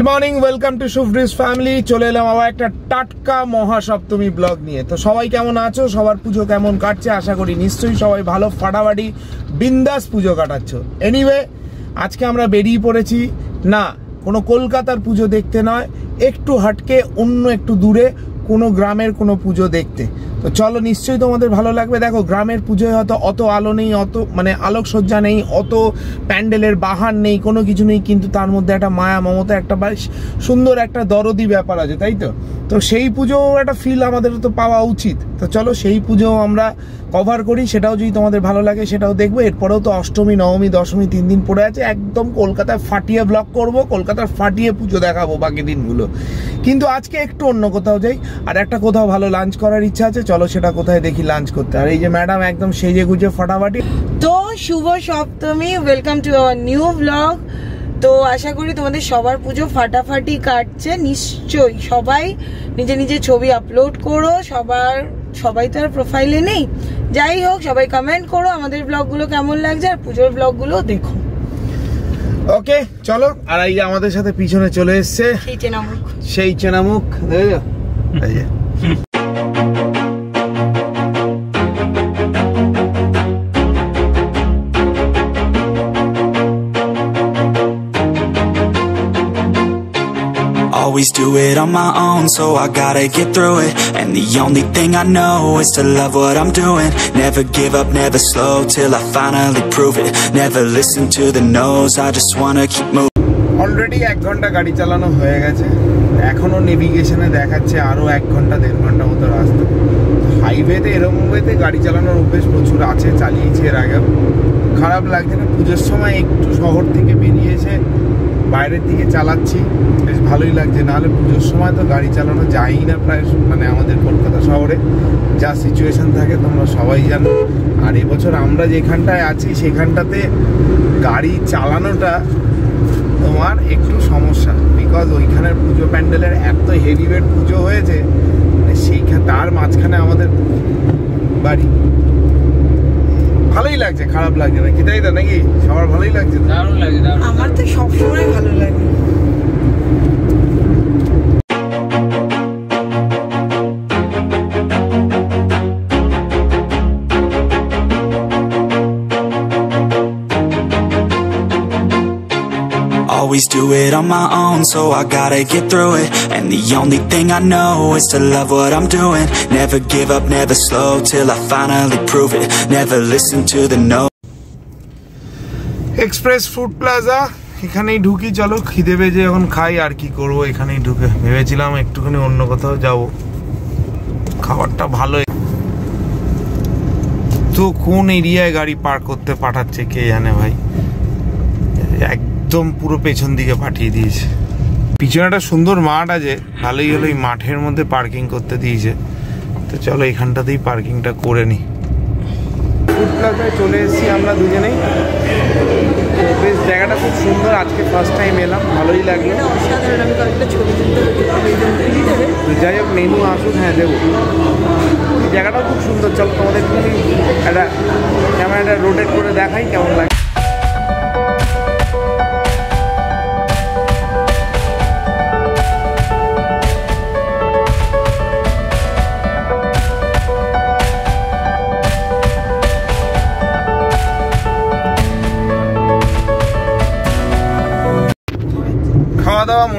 Good morning welcome to সুফ্রিজ family চলে এলাম আবার একটা টাটকা মহাসপ্তমী ব্লগ নিয়ে। তো সবাই কেমন আছো? সবার পুজো কেমন কাটছে? আশা করি নিশ্চয়ই সবাই ভালো। ফাটাফাটি বিন্দাস পুজো কাটাচ্ছ। এনিওয়ে আজকে আমরা বেরিয়ে পড়েছি। না, কোনো কলকাতার পুজো দেখতে নয়। একটু হাটকে, অন্য একটু দূরে। কোনো গ্রামের কোনো পুজো দেখতে। তো চলো নিশ্চয়ই তোমাদের ভালো লাগবে। দেখো, গ্রামের পুজোয় হয়তো অত আলো নেই, অত মানে আলোকসজ্জা নেই, অত প্যান্ডেলের বাহার নেই, কোনো কিছু নেই, কিন্তু তার মধ্যে একটা মায়া মমতা, একটা সুন্দর একটা দরদি ব্যাপার আছে, তাই তো? তো সেই পুজো একটা ফিল আমাদের তো পাওয়া উচিত। তো চলো সেই পুজো আমরা কভার করি, সেটাও যদি তোমাদের ভালো লাগে, সেটাও দেখব। এরপরেও তো অষ্টমী, নবমী, দশমী তিন দিন পড়ে আছে। একদম কলকাতায় ফাটিয়ে ব্লগ করব, কলকাতার ফাটিয়ে পুজো দেখাবো বাকি দিনগুলো। কিন্তু আজকে একটু অন্য কোথাও যাই। আর একটা কোথাও ভালো লাঞ্চ করার ইচ্ছা আছে, চলো সেটা কোথায় দেখি লাঞ্চ করতে। আর এই যে ম্যাডাম একদম সেজে গুজে ফাটাফাটি। তো শুভ Saptami welcome to our new vlog তো আশা করি তোমাদের সবার পুজো ফাটাফাটি কাটছে। নিশ্চয়ই সবাই নিজে নিজে ছবি আপলোড করো, সবার সবাই তো আর প্রোফাইলে নেই। যাই হোক সবাই কমেন্ট করো আমাদের ব্লগগুলো কেমন লাগছে আর পুজোর ব্লগগুলো দেখো। ওকে চলো। আর এই আমাদের সাথে পিছনে চলে এসছে। সেই চেনামুখ। সেই চেনামুখ Always do it on my own, so I gotta get through it. And the only thing I know is to love what I'm doing. Never give up, never slow till I finally prove it. Never listen to the no's, I just wanna keep moving. Already এক ঘণ্টা গাড়ি চালানো হয়ে গেছে এখনও নেভিগেশনে দেখাচ্ছে আরও এক ঘণ্টা দেড় ঘণ্টা মতো রাস্তা হাইওয়েতে এরকম ওয়েতে গাড়ি চালানোর অভ্যেস প্রচুর আছে চালিয়েছি এর আগেও খারাপ লাগছে না পুজোর সময় একটু শহর থেকে বেরিয়েছে বাইরের দিকে চালাচ্ছি, বেশ ভালোই লাগছে। নাহলে পুজোর সময় তো গাড়ি চালানো যায়ই না প্রায় মানে আমাদের কলকাতা শহরে। যা সিচুয়েশন থাকে তোমরা সবাই জানো। আর এবছর আমরা যেখানটায় আছি, সেখানটাতে গাড়ি চালানোটা তোমার একটু সমস্যা। বিকজ ওইখানের পুজো প্যান্ডেলের এত হেভিওয়েট পুজো হয়েছে মানে সেইখানে তার মাঝখানে আমাদের বাড়ি। লাগছে খারাপ লাগছে না কি তাই তো নাকি? সবার ভালোই লাগছে দারুণ লাগে আমার তো সবসময় ভালো লাগে। Always do it on my own, so I gotta get through it. And the only thing I know is to love what I'm doing. Never give up, never slow till I finally prove it. Never listen to the no. Express food plaza এখানেই ঢুকি চলো খিদে পেয়েছে এখন খাই আর কি করব এখানেই ঢুকে ভেবেছিলাম একটুখানি অন্য কোথাও যাব খাবারটা ভালো তো কোন এরিয়ায় গাড়ি পার্ক করতে পাঠাচ্ছে কে জানে ভাই একদম পুরো পেছন দিকে পাঠিয়ে দিয়েছে। পিছনে একটা সুন্দর মাঠ আছে ভালোই হলো এই মাঠের মধ্যে পার্কিং করতে দিয়েছে। তো চলো এখানটাতেই পার্কিংটা করে নিই ফুড প্লাজায় চলে এসেছি আমরা দুজনেই। বেশ জায়গাটা খুব সুন্দর আজকে ফার্স্ট টাইম এলাম ভালোই লাগল। তো যাই হোক মেনু আসুন হ্যাঁ দেবো। জায়গাটাও খুব সুন্দর চল তোমাদের একটা ক্যামেরাটা রোটেট করে দেখাই কেমন লাগে।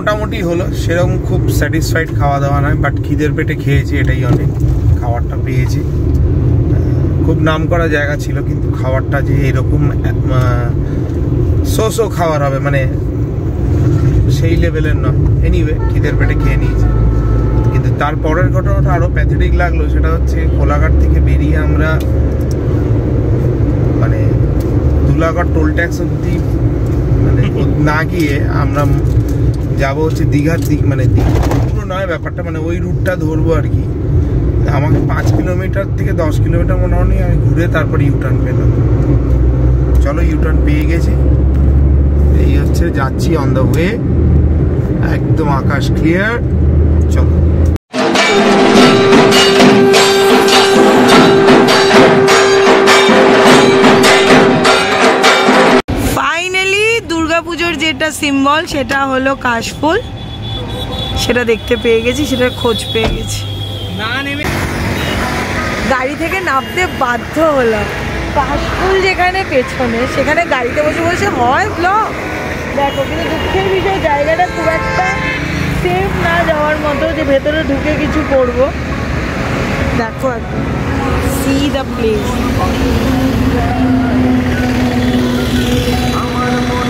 মোটামুটি হলো সেরকম খুব স্যাটিসফাইড খাওয়া দাওয়া নয় বাট খিদের পেটে খেয়েছি এটাই অনেক। খাবারটা পেয়েছি। খুব নাম করা জায়গা ছিল কিন্তু খাবারটা যে এরকম সো সো খাবার হবে মানে সেই লেভেলের নয়। এনিওয়ে খিদের পেটে খেয়ে নিয়েছি। কিন্তু তার পরের ঘটনাটা আরও প্যাথেটিক লাগল সেটা হচ্ছে কোলাঘাট থেকে বেরিয়ে আমরা মানে দুলাঘাট টোল ট্যাক্স অব্দি মানে না গিয়ে আমরা যাব হচ্ছে দীঘার দিক মানে পুরো নয়, ব্যাপারটা মানে ওই রুটটা ধরবো আর কি। আমাকে পাঁচ কিলোমিটার থেকে দশ কিলোমিটার মনে হয়নি আমি ঘুরে তারপর ইউটার্ন পেলাম। চলো ইউটার্ন পেয়ে গেছি। এই হচ্ছে যাচ্ছি অন দ্য ওয়ে একদম আকাশ ক্লিয়ার ফাইনালি দুর্গাপুজোর যে একটা সিম্বল সেটা হলো কাশফুল। সেটা দেখতে পেয়ে গেছি সেটার খোঁজ পেয়ে গেছি। না নেমে গাড়ি থেকে নামতে বাধ্য হলাম। কাশফুল যেখানে পেছনে সেখানে গাড়িতে বসে বসে হয় ব্লগ দেখো কিন্তু দুঃখের বিষয় জায়গাটা খুব একটা সেফ না যাওয়ার মতো যে ভেতরে ঢুকে কিছু করব। দেখো একদম see the place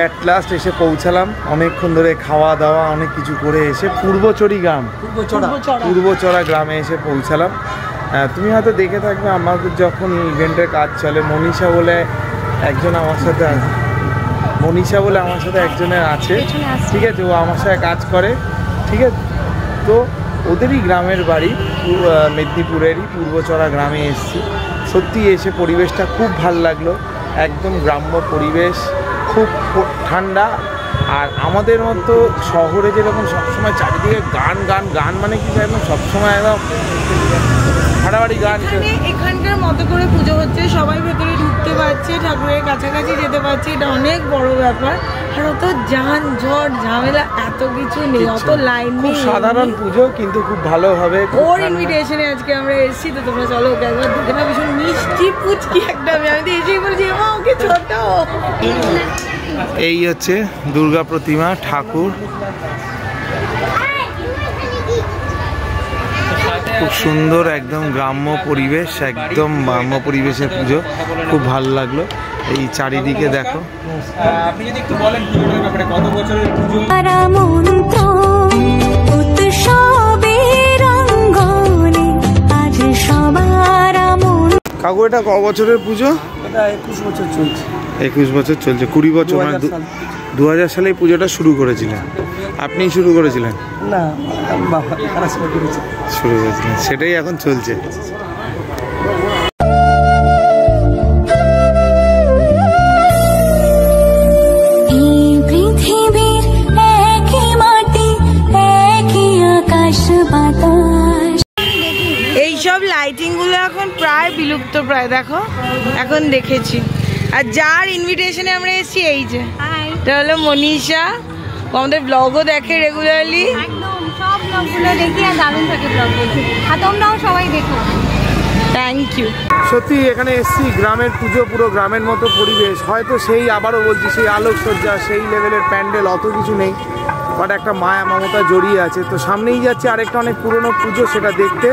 at last এসে পৌঁছালাম। অনেকক্ষণ ধরে খাওয়া দাওয়া অনেক কিছু করে এসে পূর্বচরি গ্রাম পূর্বচড়া গ্রামে এসে পৌঁছালাম। আহ, তুমি হয়তো দেখে থাকবে আমাদের যখন ইভেন্টের কাজ চলে মনীষা বলে একজন আমার সাথে আছে। মনীষা বলে আমার সাথে একজনের আছে। ঠিক আছে ও আমার সাথে কাজ করে। ঠিক আছে তো ওদেরই গ্রামের বাড়ি মেদিনীপুরেরই পূর্বচড়া গ্রামে এসেছি। সত্যি এসে পরিবেশটা খুব ভালো লাগল। একদম গ্রাম্য পরিবেশ। খুব ঠান্ডা আর আমাদের মতো শহরে যেরকম সবসময় চারিদিকে গান গান গান মানে কি? একদম সবসময় একদম ফাটাফাটি গান এখানকার মতো করে পুজো হচ্ছে সবাই ভেতরে ঢুকতে পারছে ঠাকুরের কাছাকাছি যেতে পারছে এটা অনেক বড় ব্যাপার। আর অত যান ঝড় ঝামেলা এত কিছু নেই অত লাইন নেই। সাধারণ পুজো কিন্তু খুব ভালোভাবে খুব ওর। ইনভিটেশনে আজকে আমরা এসেছি তো তোমরা চলো ওকে একবার দেখে না ভীষণ মিষ্টি পুচকি একটা মেয়ে। আমি তো এসেই বলছি মা ওকে ছোট। এই হচ্ছে দুর্গা প্রতিমা ঠাকুর। খুব সুন্দর একদম গ্রাম্য পরিবেশ একদম গ্রাম্য পরিবেশের পুজো। খুব ভালো লাগল। এই চারিদিকে দেখো। আপনি যদি একটু বলেন ব্যাপারে কত বছরের পুজো? তারা মন্ত্র উৎসবের অঙ্গনে আজ সবার কাকু এটা ক বছরের পুজো? এটা একুশ বছর চলছে। একুশ বছর চলছে কুড়ি বছর মানে 2000 সাল। দু হাজার সালে এই পুজোটা শুরু করেছিলেন। আপনি শুরু করেছিলেন? না বাবা তারা শুরু করেছে। শুরু করেছিলেন। সেটাই এখন চলছে। এইসব লাইটিংগুলো এখন প্রায় বিলুপ্ত প্রায় দেখো। এখন দেখেছি। আর যার ইনভিটেশনে আমরা এসেছি এই যে। এটা হলো মনীষা। ও আমাদের ব্লগও দেখে রেগুলারলি একদম সব ব্লগগুলো দেখি আর দারুণ থাকে ব্লগ দেখি আর তোমরাও সবাই দেখো। থ্যাংক ইউ সত্যি এখানে এসছি গ্রামের পুজো পুরো গ্রামের মতো পরিবেশ। হয়তো সেই আবারও বলছি সেই আলোকসজ্জা সেই লেভেলের প্যান্ডেল অত কিছু নেই। বাট একটা মায়া মমতা জড়িয়ে আছে। তো সামনেই যাচ্ছে আরেকটা অনেক পুরনো পুজো সেটা দেখতে।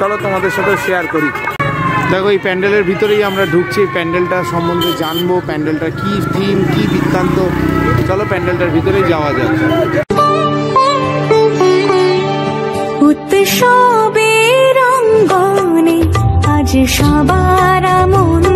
চলো তোমাদের সাথে শেয়ার করি। দেখো, এই প্যান্ডেলের ভিতরেই আমরা ঢুকছি। প্যান্ডেলটা সম্বন্ধে জানব প্যান্ডেলটা কি থিম কি বৃত্তান্ত। চলো প্যান্ডেলটার ভিতরে যাওয়া যাক। উৎসবের অঙ্গনে আজ সবার মন্ত্র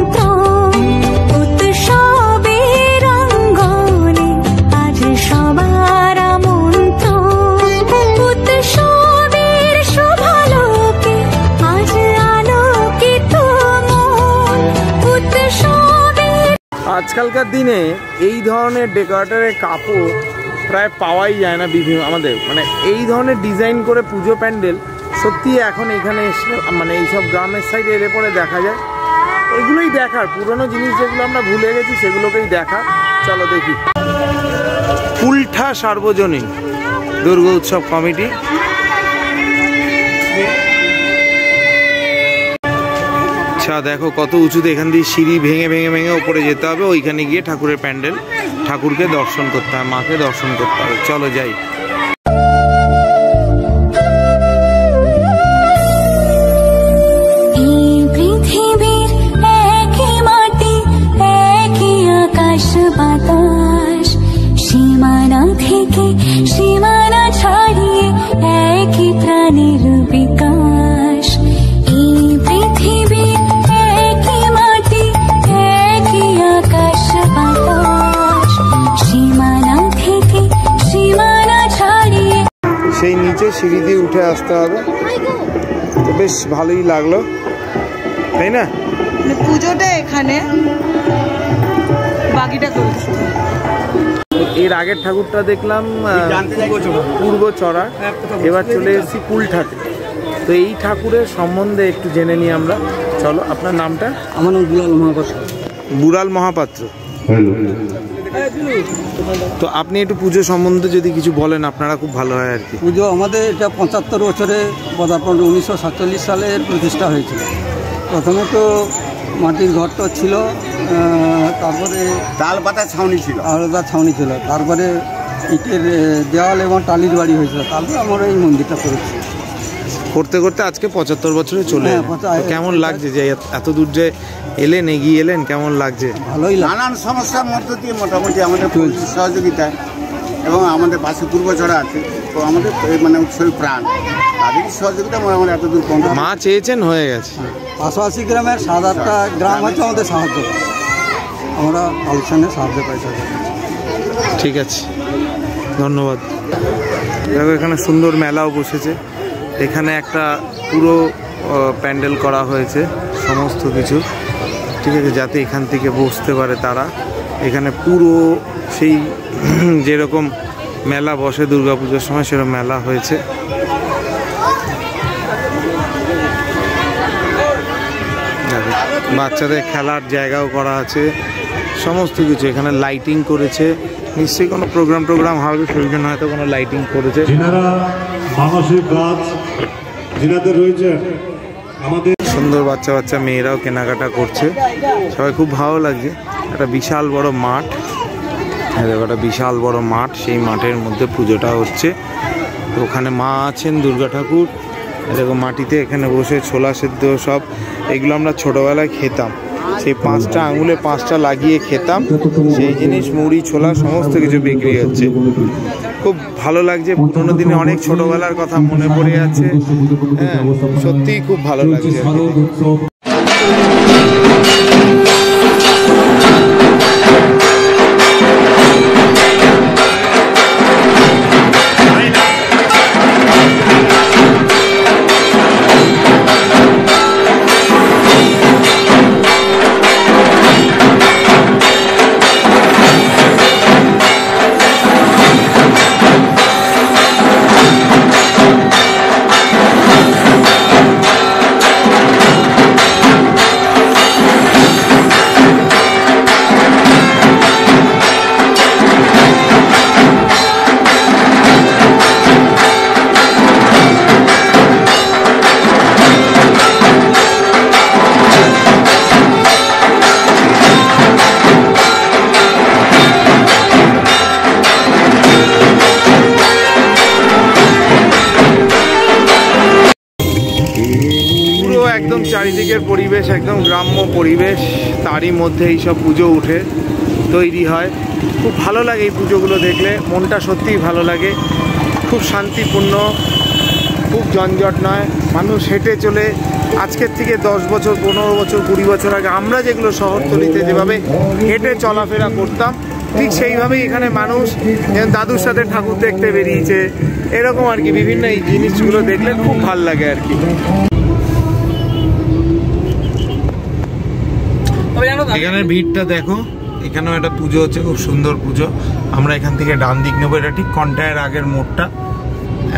আজকালকার দিনে এই ধরনের ডেকোরেটরের কাপড় প্রায় পাওয়াই যায় না বিভিন্ন আমাদের। মানে এই ধরনের ডিজাইন করে পুজো প্যান্ডেল সত্যি এখন এখানে এসে মানে এইসব গ্রামের সাইডে এলে পরে দেখা যায়। এগুলোই দেখার। পুরনো জিনিস যেগুলো আমরা ভুলে গেছি সেগুলোকেই দেখা। চলো দেখি। কুলঠা সার্বজনীন দুর্গা উৎসব কমিটি। আচ্ছা দেখো কত উঁচুতে এখান দিয়ে সিঁড়ি ভেঙে ভেঙে ভেঙে ওপরে যেতে হবে। ওইখানে গিয়ে ঠাকুরের প্যান্ডেল, ঠাকুরকে দর্শন করতে হবে, মাকে দর্শন করতে হবে। চলো যাই। নিচে সিঁড়ি দিয়ে উঠে আসতে হবে। বেশ ভালোই লাগল। তাই না? মানে পুজোটা এখানে বাকিটা এর আগের ঠাকুরটা দেখলাম পূর্ব চড়া। এবার চলে এসেছি কুল ঠাকুর তো এই ঠাকুরের সম্বন্ধে একটু জেনে নিই আমরা। চলো আপনার নামটা? আমার নাম দুলাল মহাপাত্র। বুড়াল মহাপাত্র। তো আপনি একটু পুজো সম্বন্ধে যদি কিছু বলেন আপনারা খুব ভালো হয় আর কি। পুজো আমাদের এটা পঁচাত্তর বছরে পদার্পণ উনিশশো সাতচল্লিশ সালে প্রতিষ্ঠা হয়েছিল। প্রথমে তো মাটির ঘরটা ছিল তারপরে তাল পাতা ছাউনি ছিল। আলাদা ছাউনি ছিল। তারপরে ইটের দেওয়াল এবং টালির বাড়ি হয়েছিল। তারপরে আমরা এই মন্দিরটা করেছি। করতে করতে আজকে পঁচাত্তর বছরে চলে হ্যাঁ। কেমন লাগছে যে এত- দূর যে এলেন এগিয়ে এলেন কেমন লাগছে? ভালোই লাগে নানান সমস্যার মধ্য দিয়ে মোটামুটি আমাদের সহযোগিতা এবং আমাদের পাশে পূর্বচড়া আছে তো আমাদের মানে উৎসবের প্রাণ। তাদেরই সহযোগিতা মোটামুটি এত দূর মা চেয়েছেন হয়ে গেছে। পাশাপাশি গ্রামের সাত আটটা গ্রাম হচ্ছে আমাদের সাহায্য আমরা কালেকশনে সাহায্য পাই ঠিক আছে। ধন্যবাদ। দেখো এখানে সুন্দর মেলাও বসেছে। এখানে একটা পুরো প্যান্ডেল করা হয়েছে, সমস্ত কিছু। ঠিক আছে, যাতে এখান থেকে বসতে পারে তারা। এখানে পুরো সেই যেরকম মেলা বসে দুর্গাপুজোর সময়, সেরকম মেলা হয়েছে। বাচ্চাদের খেলার জায়গাও করা আছে, সমস্ত কিছু। এখানে লাইটিং করেছে। নিশ্চয়ই কোনো প্রোগ্রাম টোগ্রাম হবে, সেই জন্য হয়তো কোনো লাইটিং করেছে। মানসিক কাজ যিনাদের রয়েছে। আমাদের সুন্দর বাচ্চা বাচ্চা মেয়েরাও কেনাকাটা করছে। সবাই খুব ভালো লাগছে। একটা বিশাল বড় মাঠ। একটা বিশাল বড় মাঠ। সেই মাঠের মধ্যে পুজোটা হচ্ছে। তো ওখানে মা আছেন দুর্গা ঠাকুর। এরকম মাটিতে এখানে বসে ছোলা সেদ্ধ সব। এগুলো আমরা ছোটবেলায় খেতাম। সেই পাঁচটা আঙুলে পাঁচটা লাগিয়ে খেতাম। সেই জিনিস, মুড়ি, ছোলা, সমস্ত কিছু বিক্রি হচ্ছে। খুব ভালো লাগছে। পুরোনো দিনে অনেক ছোটবেলার কথা মনে পড়ে যাচ্ছে। সত্যি সত্যিই খুব ভালো লাগছে। একদম চারিদিকের পরিবেশ, একদম গ্রাম্য পরিবেশ, তারই মধ্যে এই সব পুজো উঠে, তৈরি হয়। খুব ভালো লাগে এই পুজোগুলো দেখলে, মনটা সত্যিই ভালো লাগে। খুব শান্তিপূর্ণ, খুব জঞ্জট নয়। মানুষ হেঁটে চলে, আজকের থেকে দশ বছর, পনেরো বছর, কুড়ি বছর আগে আমরা যেগুলো শহরতলিতে যেভাবে হেঁটে চলাফেরা করতাম, ঠিক সেইভাবেই এখানে মানুষ দাদুর সাথে ঠাকুর দেখতে বেরিয়েছে। এরকম আর কি, বিভিন্ন এই জিনিসগুলো দেখলে খুব ভালো লাগে আর কি। এখানে ভিড়টা দেখো এখানেও একটা পুজো হচ্ছে খুব সুন্দর পুজো। আমরা এখান থেকে ডান দিক নেব এটা ঠিক কন্টায়ের আগের মোড়টা।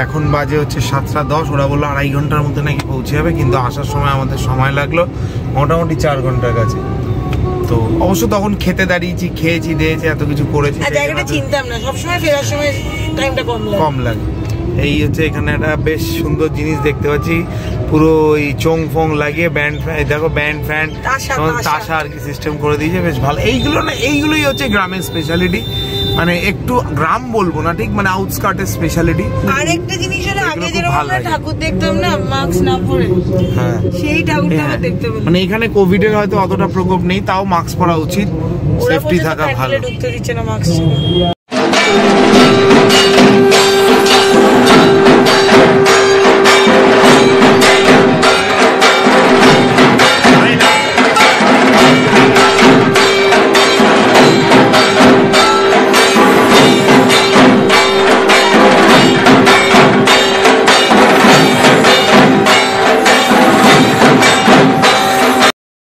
এখন বাজে হচ্ছে সাতটা দশ ওরা বলল আড়াই ঘণ্টার মধ্যে নাকি পৌঁছে যাবে কিন্তু আসার সময় আমাদের সময় লাগল মোটামুটি চার ঘণ্টার কাছে। তো অবশ্য তখন খেতে দাঁড়িয়েছি খেয়েছি দিয়েছি এত কিছু করেছি জায়গাটা চিনতাম না সবসময় ফেরার সময় টাইমটা কম লাগে। কম লাগে। এই হচ্ছে এখানে একটা বেশ সুন্দর জিনিস দেখতে পাচ্ছি। পুরো ওই চোং ফোং লাগিয়ে ব্যান্ড দেখো ব্যান্ড ফ্যান তাসা, আর কি সিস্টেম করে দিয়েছে বেশ ভালো। এইগুলো না এইগুলোই হচ্ছে গ্রামের স্পেশালিটি মানে একটু গ্রাম বলব না ঠিক? মানে আউটস্কার্টের স্পেশালিটি আরেকটা জিনিস হলো আগে যেরকম আমরা ঠাকুর দেখতাম না মাস্ক না পরে হ্যাঁ। সেই ঠাকুরটা হ্যাঁ। আবার দেখতে পেলাম। মানে এখানে কোভিড এর হয়তো অতটা প্রকোপ নেই তাও মাস্ক পরা উচিত। সেফটি থাকা ভালো। ঢুকতে দিচ্ছে না মাস্ক।